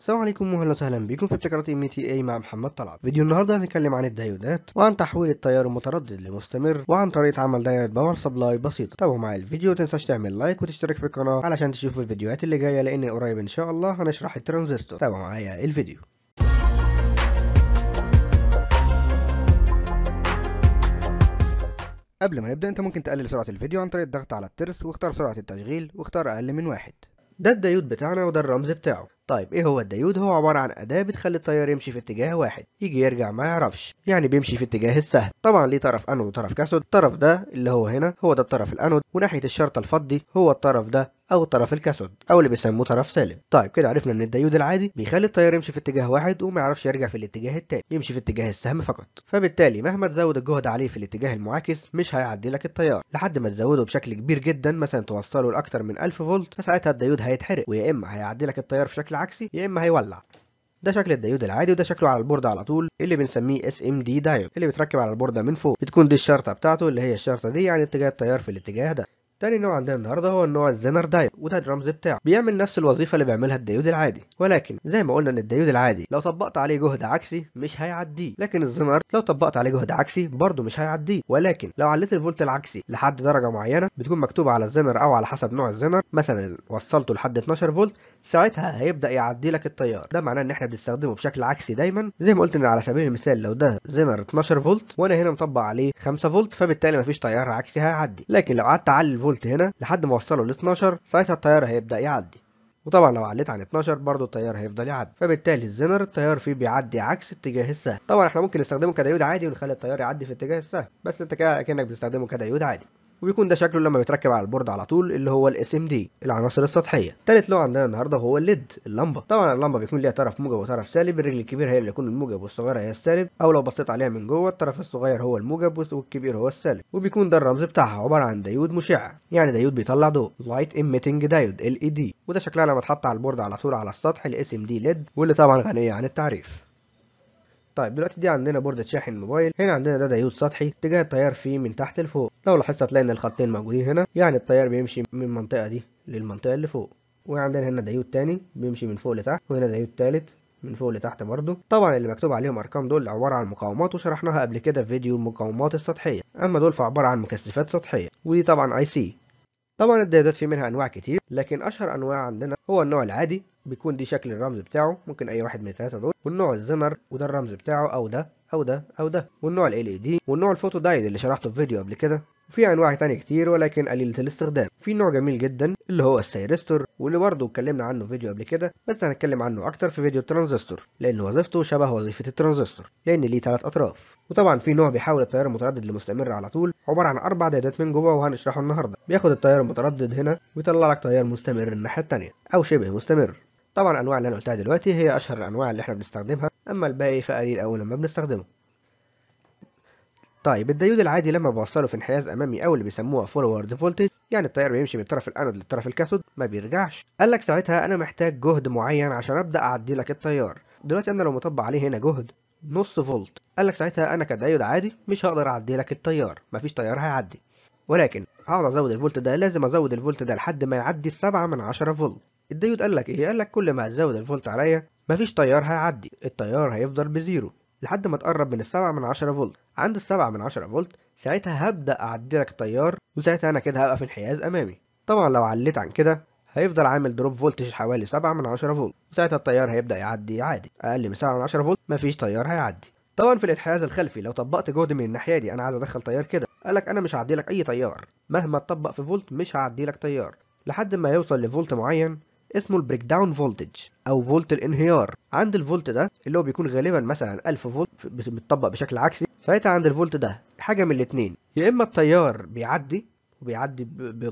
السلام عليكم واهلا وسهلا بكم في ابتكارات MTE مع محمد طلعت. فيديو النهارده هنتكلم عن الديودات وعن تحويل التيار المتردد لمستمر وعن طريقة عمل diode power supply بسيطة. تابعوا معايا الفيديو وتنساش تعمل like وتشترك في القناة علشان تشوفوا الفيديوهات اللي جاية لأن قريب إن شاء الله هنشرح الترانزستور. تابعوا معايا الفيديو. قبل ما نبدأ أنت ممكن تقلل سرعة الفيديو عن طريق الضغط على الترس واختار سرعة التشغيل واختار أقل من واحد. ده الديود بتاعنا وده الرمز بتاعه. طيب إيه هو الديود؟ هو عبارة عن أداة بتخلي التيار يمشي في اتجاه واحد يجي يرجع ما يعرفش يعني بيمشي في اتجاه السهم. طبعا ليه طرف أنود وطرف كاثود الطرف ده اللي هو هنا هو ده الطرف الأنود وناحية الشرطة الفضي هو الطرف ده أو الطرف الكاثود أو اللي بيسموه طرف سالب طيب كده عرفنا إن الديود العادي بيخلي التيار يمشي في اتجاه واحد وما يعرفش يرجع في الاتجاه التاني يمشي في اتجاه السهم فقط. فبالتالي مهما تزود الجهد عليه في الاتجاه المعاكس مش هيعدي لك التيار لحد ما تزوده بشكل كبير جدا مثلا توصله لأكتر من 1000 فولت فساعتها الديود هيتحرق ويا إما هيعدي لك التيار في شكل عكسي يا إما هيولع. ده شكل الديود العادي وده شكله على البوردة على طول اللي بنسميه SMD diode اللي بيتركب على البوردة من فوق بتكون دي الشرطة بتاعته اللي هي الشرطة دي يعني اتجاه التيار في الاتجاه ده. تاني نوع عندنا النهارده هو النوع ال Zener diode وده الرمز بتاعه. بيعمل نفس الوظيفة اللي بيعملها الديود العادي. ولكن زي ما قلنا إن الديود العادي لو طبقت عليه جهد عكسي مش هيعديه. لكن الزينر لو طبقت عليه جهد عكسي برضه مش هيعديه. ولكن لو عليت الفولت العكسي لحد درجة معينة بتكون مكتوبة على الزينر أو على حسب نوع الزينر مثلا وصلته لحد 12 فولت ساعتها هيبدأ يعدي لك التيار. ده معناه إن إحنا بنستخدمه بشكل عكسي دايما. زي ما قلت إن على سبيل المثال لو ده زينر 12 فولت وأنا هنا مطبق عليه 5 فولت فبالتالي مفيش تيار عكسي هيعدي. لكن لو قعدت أعلي هنا لحد ما اوصله ل 12 ساعتها التيار هيبدأ يعدي. وطبعا لو عليت عن 12 برضه التيار هيفضل يعدي. فبالتالي الزنر التيار فيه بيعدي عكس اتجاه السهم. طبعا إحنا ممكن نستخدمه كديود عادي ونخلي التيار يعدي في اتجاه السهم. بس أنت كده كأنك بتستخدمه كديود عادي. وبيكون ده شكله لما بيتركب على ال board على طول اللي هو ال SMD العناصر السطحية. تالت نوع عندنا النهارده هو ال LED اللمبة. طبعا اللمبة بيكون ليها طرف موجب وطرف سالب الرجل الكبير هي اللي يكون الموجب والصغيره هي السالب أو لو بصيت عليها من جوه الطرف الصغير هو الموجب والكبير هو السالب. وبيكون ده الرمز بتاعها عبارة عن ديود مشع يعني ديود بيطلع ضوء light emitting diode LED وده شكلها لما اتحط على ال board على طول على السطح ال SMD LED واللي طبعا غنية عن التعريف. طيب دلوقتي دي عندنا بوردة شاحن موبايل هنا عندنا ده ديود سطحي اتجاه التيار فيه من تحت لفوق. لو لاحظت هتلاقي إن الخطين موجودين هنا يعني التيار بيمشي من المنطقة دي للمنطقة اللي فوق. وعندنا هنا ديود تاني بيمشي من فوق لتحت وهنا ديود تالت من فوق لتحت برضه. طبعا اللي مكتوب عليهم أرقام دول عبارة عن مقاومات وشرحناها قبل كده في فيديو المقاومات السطحية. أما دول فعبارة عن مكثفات سطحية ودي طبعا IC طبعا الديودات في منها أنواع كتير لكن أشهر أنواع عندنا هو النوع العادي بيكون دي شكل الرمز بتاعه. ممكن أي واحد من الثلاثه دول. والنوع الزنر وده الرمز بتاعه أو ده أو ده أو ده. والنوع LED والنوع ال photo diode اللي شرحته في فيديو قبل كده. وفي أنواع تانية كتير ولكن قليلة الاستخدام. في نوع جميل جدا اللي هو ال thyristor واللي برضه اتكلمنا عنه في فيديو قبل كده بس هنتكلم عنه أكتر في فيديو الترانزستور لأن وظيفته شبه وظيفة الترانزستور لأن ليه ثلاث أطراف. وطبعا في نوع بيحول التيار المتردد لمستمر على طول. عبارة عن أربع دايدات من جوه وهنشرحه النهارده. بياخد التيار المتردد هنا ويطلع لك تيار مستمر الناحية الثانية أو شبه مستمر. طبعا الانواع اللي أنا قلتها دلوقتي هي أشهر الأنواع اللي إحنا بنستخدمها أما الباقي فقليل قوي لما بنستخدمه. طيب الديود العادي لما بوصله في انحياز أمامي أو اللي بيسموها forward voltage يعني التيار بيمشي من الطرف الأنود للطرف الكاثود ما بيرجعش. قال لك ساعتها أنا محتاج جهد معين عشان أبدأ أعدي لك التيار. دلوقتي أنا لو مطبق عليه هنا جهد نص فولت. قال لك ساعتها أنا كديود عادي مش هقدر أعدي لك التيار مفيش تيار هيعدي. ولكن هقعد أزود الفولت ده لازم أزود الفولت ده لحد ما يعدي السبعة من عشرة فولت. الديود قال لك إيه؟ قال لك كل ما هتزود الفولت عليا مفيش تيار هيعدي التيار هيفضل بزيرو لحد ما تقرب من السبعة من عشرة فولت. عند السبعة من عشرة فولت ساعتها هبدأ أعدي لك التيار وساعتها أنا كده هبقى في انحياز أمامي. طبعا لو عليت عن كده هيفضل عامل drop voltage حوالي سبعة من عشرة فولت. وساعتها التيار هيبدأ يعدي عادي أقل من سبعة من عشرة فولت مفيش تيار هيعدي. طبعا في الانحياز الخلفي لو طبقت جهد من الناحية دي أنا عايز أدخل تيار كده. قالك أنا مش هعدي لك أي تيار مهما تطبق في فولت مش هعدي لك تيار. لحد ما يوصل لفولت معين اسمه ال breakdown voltage أو فولت الانهيار. عند الفولت ده اللي هو بيكون غالبا مثلا 1000 فولت متطبق بشكل عكسي ساعتها عند الفولت ده حاجة من الاثنين يا إما التيار بيعدي وبيعدي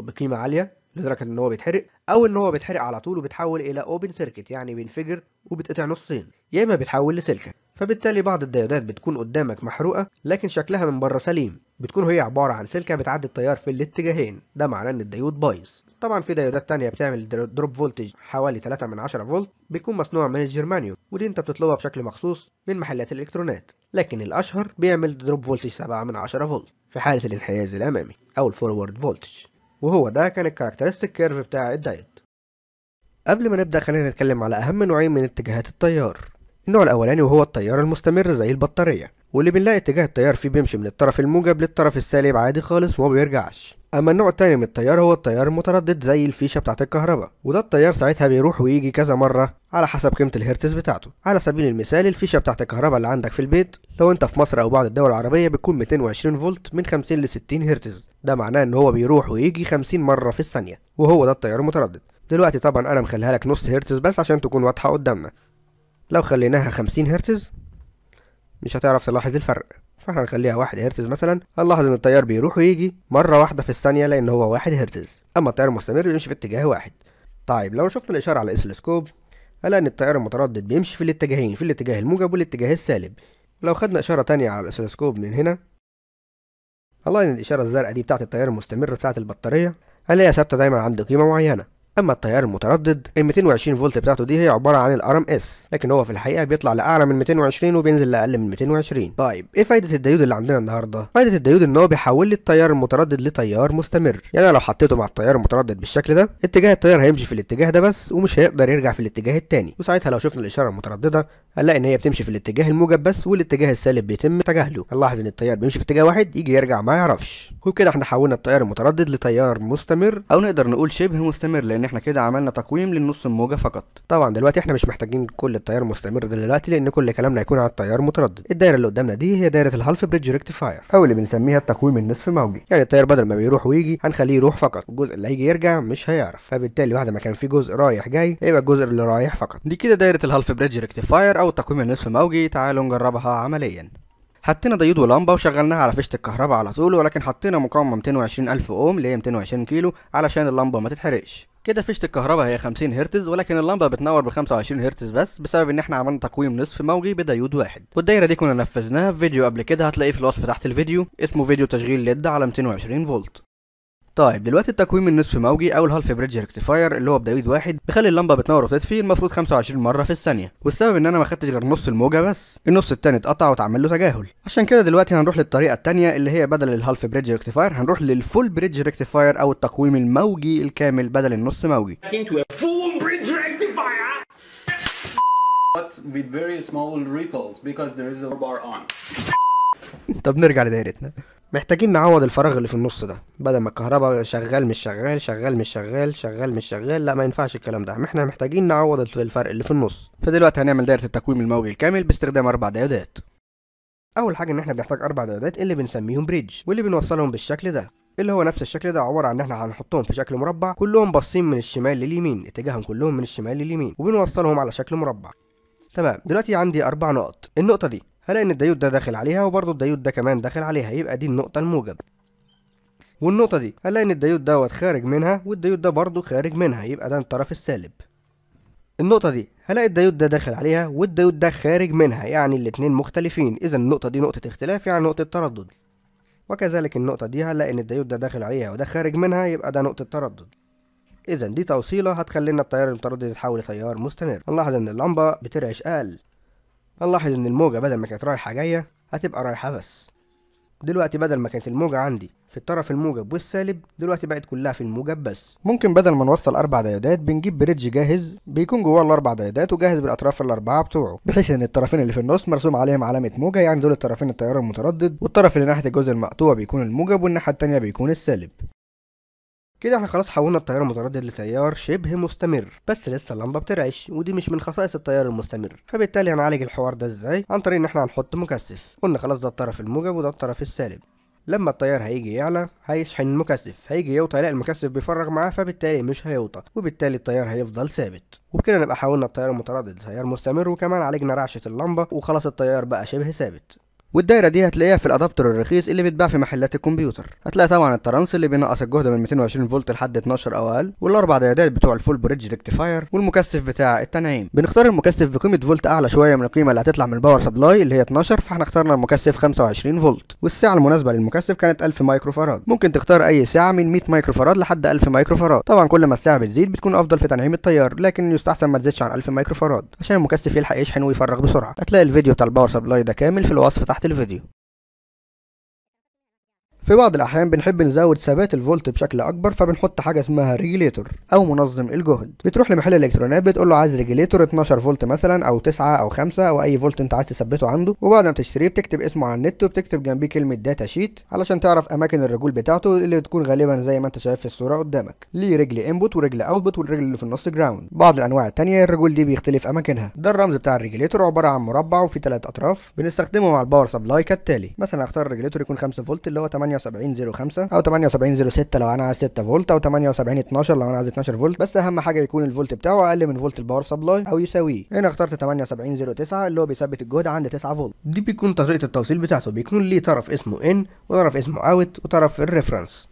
بقيمة عالية لدرجة إن هو بيتحرق أو إن هو بيتحرق على طول وبيتحول إلى open circuit يعني بينفجر وبيتقطع نصين. يا إما بيتحول لسلكه فبالتالي بعض الديودات بتكون قدامك محروقة لكن شكلها من بره سليم. بتكون هي عبارة عن سلكة بتعدي التيار في الاتجاهين. ده معناه إن الديود بايظ. طبعا في ديودات تانية بتعمل drop voltage حوالي 3 من 10 فولت بيكون مصنوع من الجرمانيوم ودي أنت بتطلبها بشكل مخصوص من محلات الإلكترونات. لكن الأشهر بيعمل drop voltage 7 من 10 فولت في حالة الانحياز الأمامي أو ال forward voltage وهو ده كان ال characteristic curve بتاع الدايود قبل ما نبدأ خلينا نتكلم على أهم نوعين من اتجاهات التيار. النوع الأولاني وهو التيار المستمر زي البطارية واللي بنلاقي اتجاه التيار فيه بيمشي من الطرف الموجب للطرف السالب عادي خالص وما بيرجعش. أما النوع التاني من التيار هو التيار المتردد زي الفيشة بتاعه الكهرباء وده التيار ساعتها بيروح ويجي كذا مرة على حسب قيمة الهرتز بتاعته. على سبيل المثال الفيشة بتاعه الكهرباء اللي عندك في البيت لو انت في مصر أو بعض الدول العربية بتكون 220 فولت من 50 ل 60 هرتز. ده معناه إن هو بيروح ويجي 50 مرة في الثانية وهو ده التيار المتردد. دلوقتي طبعا أنا مخليها لك نص هرتز بس عشان تكون واضحة قدامنا. لو خليناها 50 هرتز مش هتعرف تلاحظ الفرق. فاحنا هنخليها واحد هرتز مثلا هنلاحظ إن التيار بيروح ويجي مرة واحدة في الثانية لأن هو واحد هرتز. أما التيار المستمر بيمشي في اتجاه واحد. طيب لو شفنا الإشارة على اسلسكوب هنلاقي إن التيار المتردد بيمشي في الاتجاهين في الاتجاه الموجب والاتجاه السالب. لو خدنا إشارة تانية على ال oscilloscope من هنا هنلاقي إن الإشارة الزرقاء دي بتاعت التيار المستمر بتاعت البطارية هنلاقيها ثابتة دايما عند قيمة معينة. أما التيار المتردد ال 220 فولت بتاعته دي هي عبارة عن ال RMS لكن هو في الحقيقة بيطلع لأعلى من 220 وبينزل لأقل من 220 طيب إيه فايدة الديود اللي عندنا النهارده؟ فايدة الديود إن هو بيحول لي التيار المتردد لتيار مستمر. يعني أنا لو حطيته مع التيار المتردد بالشكل ده اتجاه التيار هيمشي في الاتجاه ده بس ومش هيقدر يرجع في الاتجاه التاني. وساعتها لو شفنا الإشارة المترددة هنلاقي إن هي بتمشي في الاتجاه الموجب بس والاتجاه السالب بيتم تجاهله. هنلاحظ ان التيار بيمشي في اتجاه واحد يجي يرجع ما يعرفش. وكده إحنا حولنا التيار المتردد لتيار مستمر. أو نقدر نقول شبه مستمر لأن إحنا كده عملنا تقويم للنص الموجة فقط. طبعا دلوقتي إحنا مش محتاجين كل التيار مستمر ده دلوقتي لأن كل كلامنا هيكون على التيار المتردد الدايرة اللي قدامنا دي هي دايرة ال half bridge rectifier أو اللي بنسميها التقويم النصف موجي. يعني التيار بدل ما بيروح ويجي هنخليه يروح فقط. الجزء اللي هيجي يرجع مش هيعرف. فبالتالي بعد ما كان في جزء رايح جاي هيبقى الجزء اللي رايح فقط. دي كده دايرة ال half bridge rectifier أو التقويم النصف موجي. تعالوا نجربها عمليا. حطينا ديود ولمبة وشغلناها على فيشة الكهرباء على طول ولكن حطينا مقاومة 220 ألف أوم اللي هي 220 كيلو علشان اللمبة ما تتحرقش. كده فيشه الكهرباء هي 50 هرتز ولكن اللمبة بتنور ب 25 هرتز بس بسبب إن إحنا عملنا تقويم نصف موجي بديود واحد. والدايرة دي كنا نفذناها في فيديو قبل كده هتلاقيه في الوصف تحت الفيديو اسمه فيديو تشغيل LED على 220 فولت. طيب دلوقتي التقويم النصف موجي أو ال half bridge rectifier اللي هو بدايد واحد بيخلي اللمبة بتنور وتطفي المفروض 25 مرة في الثانية والسبب إن أنا ما خدتش غير نص الموجة بس النص التاني اتقطع واتعمل له تجاهل عشان كده دلوقتي هنروح للطريقة التانية اللي هي بدل ال half bridge rectifier هنروح لل full bridge rectifier أو التقويم الموجي الكامل بدل النص موجي into a full bridge rectifier. But with very small ripples because there is a bar on. طب نرجع لدايرتنا محتاجين نعوض الفراغ اللي في النص ده. بدل ما الكهرباء شغال مش شغال شغال مش شغال شغال مش شغال لا ما ينفعش الكلام ده. إحنا محتاجين نعوض الفرق اللي في النص. فدلوقتي هنعمل دايرة التقويم الموجي الكامل باستخدام أربع ديودات. أول حاجة إن إحنا بنحتاج أربع ديودات اللي بنسميهم بريدج واللي بنوصلهم بالشكل ده. اللي هو نفس الشكل ده عبارة عن إن إحنا هنحطهم في شكل مربع كلهم باصين من الشمال لليمين اتجاههم كلهم من الشمال لليمين وبنوصلهم على شكل مربع. تمام دلوقتي عندي أربع نقط. النقطة دي هلاقي إن الديود ده داخل عليها وبرضه الديود ده كمان داخل عليها. يبقى دي النقطة الموجب والنقطة دي هلاقي إن الديود دوت خارج منها والديود ده برضه خارج منها. يبقى ده الطرف السالب. النقطة دي هلاقي الديود ده داخل عليها والديود ده خارج منها. يعني الاتنين مختلفين. إذا النقطة دي نقطة اختلاف يعني نقطة تردد. وكذلك النقطة دي هنلاقي إن الديود ده داخل عليها وده خارج منها يبقى ده نقطة تردد. إذا دي توصيلة هتخلينا التيار المتردد يتحول لتيار مستمر. هنلاحظ إن اللمبة بترعش أقل هنلاحظ إن الموجة بدل ما كانت رايحة جاية هتبقى رايحة بس. دلوقتي بدل ما كانت الموجة عندي في الطرف الموجب والسالب دلوقتي بقت كلها في الموجب بس. ممكن بدل ما نوصل أربع ديودات بنجيب بريدج جاهز بيكون جواه الأربع ديودات وجاهز بالأطراف الأربعة بتوعه بحيث إن الطرفين اللي في النص مرسوم عليهم علامة موجة يعني دول الطرفين التيار المتردد والطرف اللي ناحية الجزء المقطوع بيكون الموجب والناحية التانية بيكون السالب. كده إحنا خلاص حولنا التيار المتردد لتيار شبه مستمر بس لسه اللمبة بترعش ودي مش من خصائص التيار المستمر. فبالتالي هنعالج الحوار ده إزاي؟ عن طريق ان إحنا هنحط مكثف. قلنا خلاص ده الطرف الموجب وده الطرف السالب. لما التيار هيجي يعلى هيشحن المكثف. هيجي يوطى يلاقي المكثف بيفرغ معاه فبالتالي مش هيوطى. وبالتالي التيار هيفضل ثابت. وبكده نبقى حولنا التيار المتردد لتيار مستمر وكمان عالجنا رعشة اللمبة وخلاص التيار بقى شبه ثابت. والدايرة دي هتلاقيها في ال adapter الرخيص اللي بيتباع في محلات الكمبيوتر. هتلاقي طبعا الترانس اللي بينقص الجهد من 220 فولت لحد 12 أو أقل والأربع دايودات بتوع ال full bridge rectifier والمكثف بتاع التنعيم. بنختار المكثف بقيمة فولت أعلى شوية من القيمة اللي هتطلع من ال power supply اللي هي 12 فإحنا اخترنا المكثف 25 فولت. والسعة المناسبة للمكثف كانت 1000 مايكرو فاراد ممكن تختار أي سعه من 100 مايكرو فاراد لحد 1000 مايكرو فاراد طبعا كل ما السعه بتزيد بتكون أفضل في تنعيم التيار لكن يستحسن ما تزيدش عن 1000 مايكرو فاراد عشان المكثف يلحق يشحن ويفرغ بسرعة. هتلاقي الفيديو بتاع ال power supply ده كامل في الوصف تحت الفيديو. في بعض الأحيان بنحب نزود ثبات الفولت بشكل أكبر فبنحط حاجة اسمها regulator أو منظم الجهد. بتروح لمحل الالكترونات بتقول له عايز regulator 12 فولت مثلا أو 9 أو 5 أو أي فولت أنت عايز تثبته عنده. وبعد ما تشتريه بتكتب اسمه على النت وبتكتب جنبيه كلمة data sheet علشان تعرف أماكن الرجول بتاعته اللي بتكون غالبا زي ما أنت شايف في الصورة قدامك. ليه رجل input ورجل output والرجل اللي في النص ground بعض الأنواع التانية الرجول دي بيختلف أماكنها. ده الرمز بتاع ال regulator عبارة عن مربع وفيه ثلاث أطراف بنستخدمه مع ال power supply كالتالي. مثلا أختار ال regulator يكون 5 فولت اللي هو 7805 أو 7806 لو أنا عايز 6 فولت أو 7812 لو أنا عايز 12 فولت بس أهم حاجة يكون الفولت بتاعه أقل من فولت ال power supply أو يساويه. هنا اخترت 7809 اللي هو بيثبت الجهد عند 9 فولت. دي بيكون طريقة التوصيل بتاعته. بيكون ليه طرف اسمه in وطرف اسمه out وطرف ال reference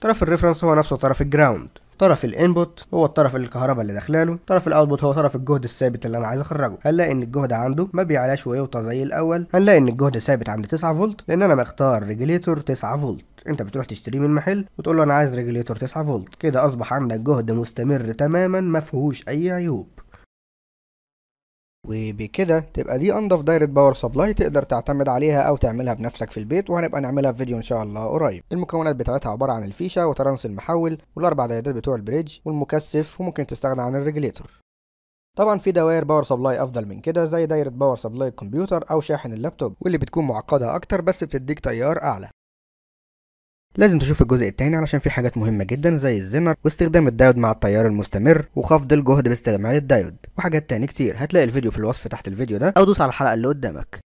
طرف ال reference هو نفسه طرف ال ground طرف ال input هو الطرف الكهرباء اللي داخلاله طرف ال output هو طرف الجهد الثابت اللي أنا عايز اخرجه. هنلاقي ان الجهد عنده ما بيعلاش ويوطى زي الأول هنلاقي ان الجهد ثابت عند 9 فولت لأن أنا مختار regulator 9 فولت. انت بتروح تشتريه من محل وتقول له أنا عايز regulator 9 فولت. كده اصبح عندك جهد مستمر تماما ما فيهوش اي عيوب. وبكده تبقى دي انضف دايرة power supply تقدر تعتمد عليها أو تعملها بنفسك في البيت وهنبقى نعملها في فيديو إن شاء الله قريب. المكونات بتاعتها عبارة عن الفيشة وترانس المحول والأربع دايودات بتوع ال bridge والمكثف وممكن تستغنى عن ال regulator. طبعا في دوائر power supply أفضل من كده زي دايرة power supply الكمبيوتر أو شاحن اللابتوب واللي بتكون معقدة أكتر بس بتديك تيار أعلى. لازم تشوف الجزء التاني علشان في حاجات مهمة جدا زي الزنر واستخدام الدايود مع التيار المستمر وخفض الجهد باستعمال الدايود وحاجات تاني كتير. هتلاقي الفيديو في الوصف تحت الفيديو ده أو دوس على الحلقة اللي قدامك.